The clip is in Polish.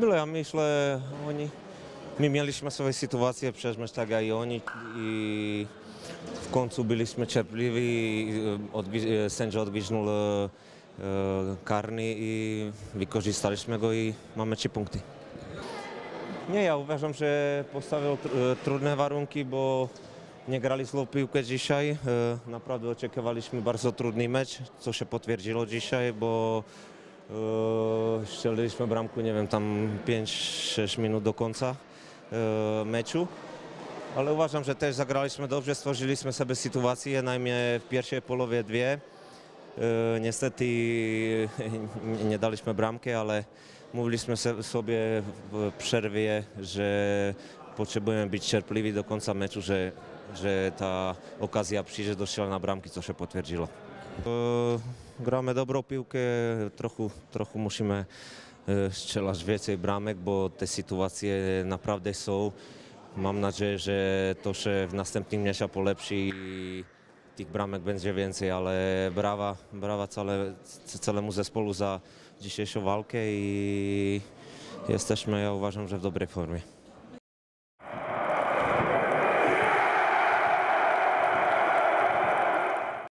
Byle ja myślę, oni, my mieliśmy swoje sytuacje, przecież tak jak i oni i w końcu byliśmy cierpliwi, odgwi- e, sędzia odgwiznął e, e, karny i wykorzystaliśmy go i mamy trzy punkty. Nie, ja uważam, że postawił tr- e, trudne warunki, bo nie grali złą piłkę dzisiaj. E, Naprawdę oczekiwaliśmy bardzo trudny mecz, co się potwierdziło dzisiaj, bo e, strzeliliśmy bramku, nie wiem, tam 5-6 minut do końca e, meczu. Ale uważam, że też zagraliśmy dobrze, stworzyliśmy sobie sytuację, najmniej w pierwszej połowie dwie. E, Niestety nie- daliśmy bramkę, ale mówiliśmy sobie w przerwie, że potrzebujemy być cierpliwi do końca meczu, że, że ta okazja przyjdzie do strzelania bramki, co się potwierdziło. Gramy dobrą piłkę, trochę, trochę musimy e, strzelać więcej bramek, bo te sytuacje naprawdę są. Mam nadzieję, że to się w następnym meczu polepszy i tych bramek będzie więcej, ale brawa, brawa całe, całemu zespołu za dzisiejszą walkę i jesteśmy, ja uważam, że w dobrej formie.